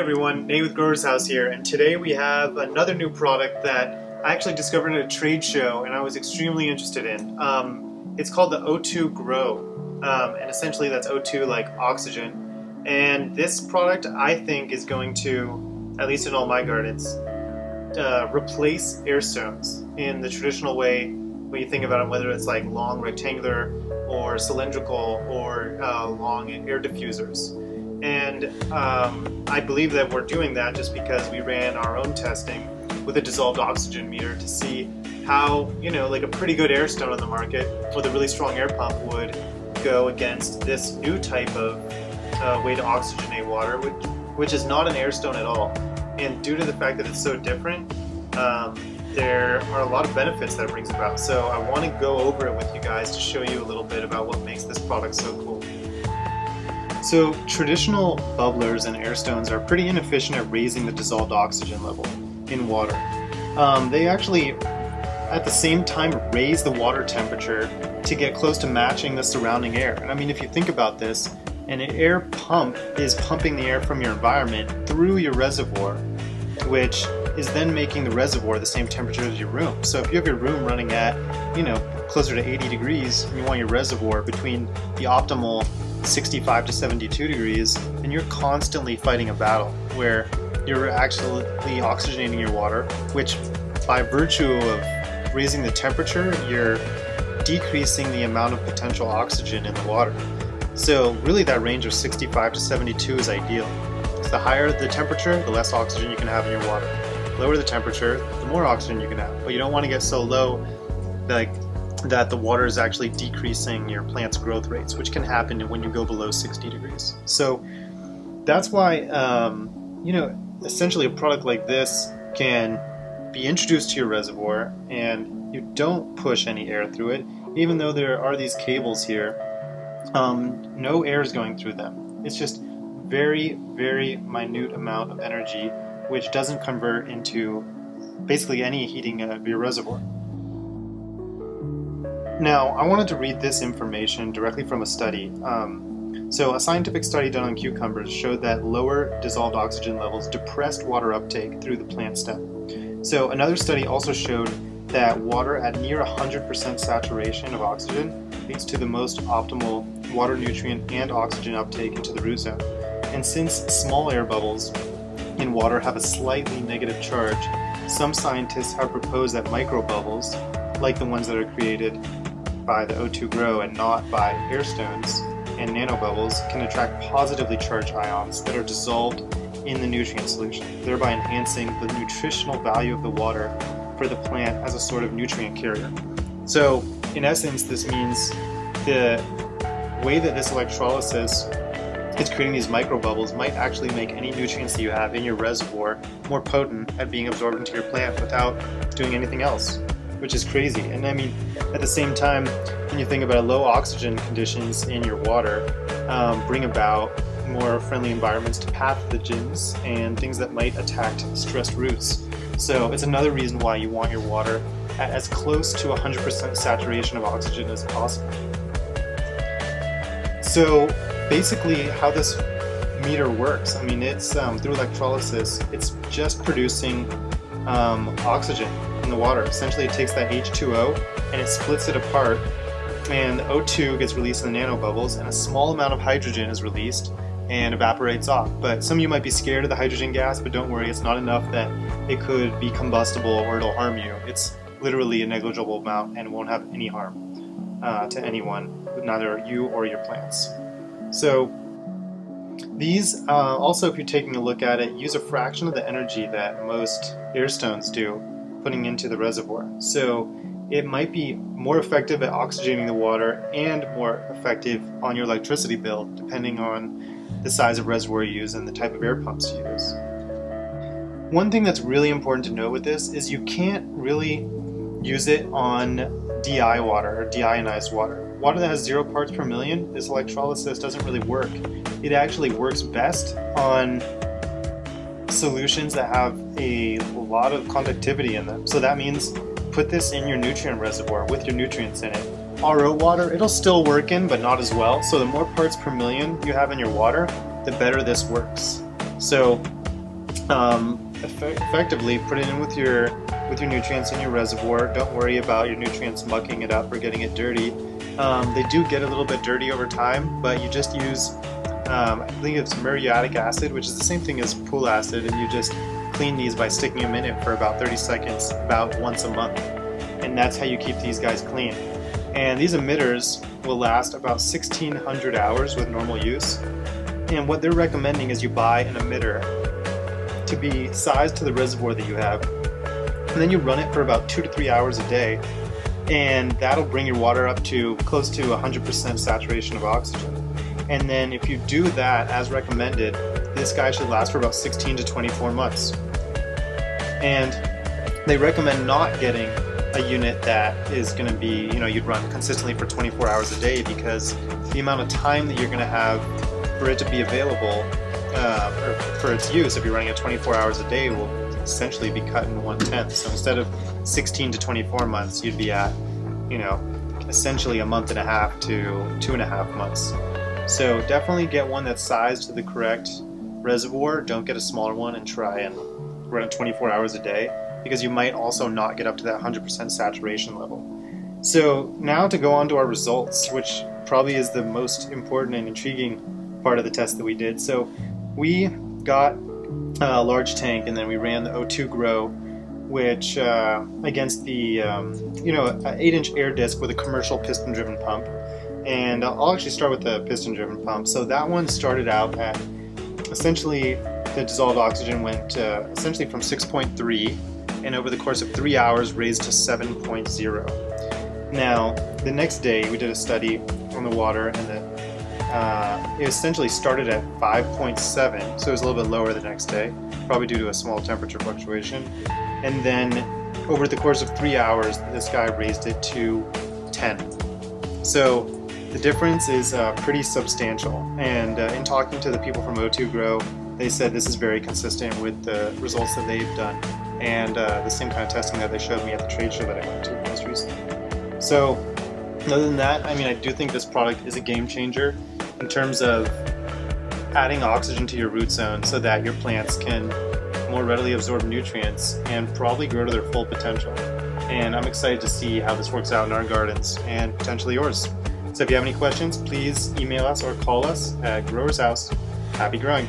everyone, Nate with Growers House here, and today we have another new product that I actually discovered at a trade show and I was extremely interested in. Um, it's called the O2 Grow, um, and essentially that's O2 like oxygen. And this product I think is going to, at least in all my gardens, uh, replace air stones in the traditional way when you think about it, whether it's like long rectangular or cylindrical or uh, long air diffusers. And um, I believe that we're doing that just because we ran our own testing with a dissolved oxygen meter to see how, you know, like a pretty good air stone on the market with a really strong air pump would go against this new type of uh, way to oxygenate water, which, which is not an air stone at all. And due to the fact that it's so different, um, there are a lot of benefits that it brings about. So I want to go over it with you guys to show you a little bit about what makes this product so cool. So traditional bubblers and air stones are pretty inefficient at raising the dissolved oxygen level in water. Um, they actually, at the same time, raise the water temperature to get close to matching the surrounding air. And I mean, if you think about this, an air pump is pumping the air from your environment through your reservoir, which is then making the reservoir the same temperature as your room. So if you have your room running at, you know, closer to 80 degrees, and you want your reservoir between the optimal 65 to 72 degrees, and you're constantly fighting a battle where you're actually oxygenating your water, which by virtue of raising the temperature, you're decreasing the amount of potential oxygen in the water. So really that range of 65 to 72 is ideal. So the higher the temperature, the less oxygen you can have in your water. Lower the temperature, the more oxygen you can have. But you don't want to get so low like that the water is actually decreasing your plant's growth rates, which can happen when you go below 60 degrees. So that's why, um, you know, essentially a product like this can be introduced to your reservoir and you don't push any air through it, even though there are these cables here. Um, no air is going through them. It's just very, very minute amount of energy, which doesn't convert into basically any heating of your reservoir. Now, I wanted to read this information directly from a study. Um, so, a scientific study done on cucumbers showed that lower dissolved oxygen levels depressed water uptake through the plant stem. So, another study also showed that water at near 100% saturation of oxygen leads to the most optimal water nutrient and oxygen uptake into the root zone. And since small air bubbles in water have a slightly negative charge, some scientists have proposed that microbubbles, like the ones that are created by the O2 Grow and not by air stones and nanobubbles can attract positively charged ions that are dissolved in the nutrient solution, thereby enhancing the nutritional value of the water for the plant as a sort of nutrient carrier. So, in essence, this means the way that this electrolysis is creating these microbubbles might actually make any nutrients that you have in your reservoir more potent at being absorbed into your plant without doing anything else which is crazy. And I mean, at the same time, when you think about low oxygen conditions in your water, um, bring about more friendly environments to pathogens and things that might attack stressed roots. So it's another reason why you want your water at as close to 100% saturation of oxygen as possible. So basically, how this meter works, I mean, it's um, through electrolysis, it's just producing um, oxygen in the water. Essentially, it takes that H2O and it splits it apart, and O2 gets released in the nanobubbles, and a small amount of hydrogen is released and evaporates off. But some of you might be scared of the hydrogen gas, but don't worry, it's not enough that it could be combustible or it'll harm you. It's literally a negligible amount and won't have any harm uh, to anyone, neither you or your plants. So these, uh, also if you're taking a look at it, use a fraction of the energy that most air stones do putting into the reservoir. So it might be more effective at oxygenating the water and more effective on your electricity bill, depending on the size of reservoir you use and the type of air pumps you use. One thing that's really important to know with this is you can't really use it on DI water or deionized water. Water that has zero parts per million, this electrolysis doesn't really work. It actually works best on solutions that have a lot of conductivity in them. So that means put this in your nutrient reservoir with your nutrients in it. RO water, it'll still work in, but not as well. So the more parts per million you have in your water, the better this works. So um, effectively put it in with your with your nutrients in your reservoir. Don't worry about your nutrients mucking it up or getting it dirty. Um, they do get a little bit dirty over time, but you just use um, I think it's muriatic acid, which is the same thing as pool acid, and you just clean these by sticking them in it for about 30 seconds, about once a month. And that's how you keep these guys clean. And these emitters will last about 1600 hours with normal use. And what they're recommending is you buy an emitter to be sized to the reservoir that you have. And then you run it for about two to three hours a day. And that'll bring your water up to close to 100% saturation of oxygen. And then if you do that as recommended, this guy should last for about 16 to 24 months. And they recommend not getting a unit that is going to be, you know, you'd run consistently for 24 hours a day because the amount of time that you're going to have for it to be available uh, or for its use, if you're running it 24 hours a day, will essentially be cut in one tenth. So instead of 16 to 24 months, you'd be at, you know, essentially a month and a half to two and a half months. So definitely get one that's sized to the correct reservoir. Don't get a smaller one and try and run it 24 hours a day because you might also not get up to that 100% saturation level. So now to go on to our results, which probably is the most important and intriguing part of the test that we did. So we got a large tank and then we ran the O2 Grow which uh, against the um, you know 8 inch air disc with a commercial piston driven pump and I'll actually start with the piston driven pump. So that one started out at essentially the dissolved oxygen went uh, essentially from 6.3 and over the course of three hours raised to 7.0. Now, the next day we did a study on the water and the, uh, it essentially started at 5.7, so it was a little bit lower the next day, probably due to a small temperature fluctuation. And then over the course of three hours, this guy raised it to 10. So the difference is uh, pretty substantial. And uh, in talking to the people from O2 Grow, they said this is very consistent with the results that they've done and uh, the same kind of testing that they showed me at the trade show that I went to most recently. So, other than that, I mean, I do think this product is a game changer in terms of adding oxygen to your root zone so that your plants can more readily absorb nutrients and probably grow to their full potential. And I'm excited to see how this works out in our gardens and potentially yours. So if you have any questions, please email us or call us at Growers House. Happy growing!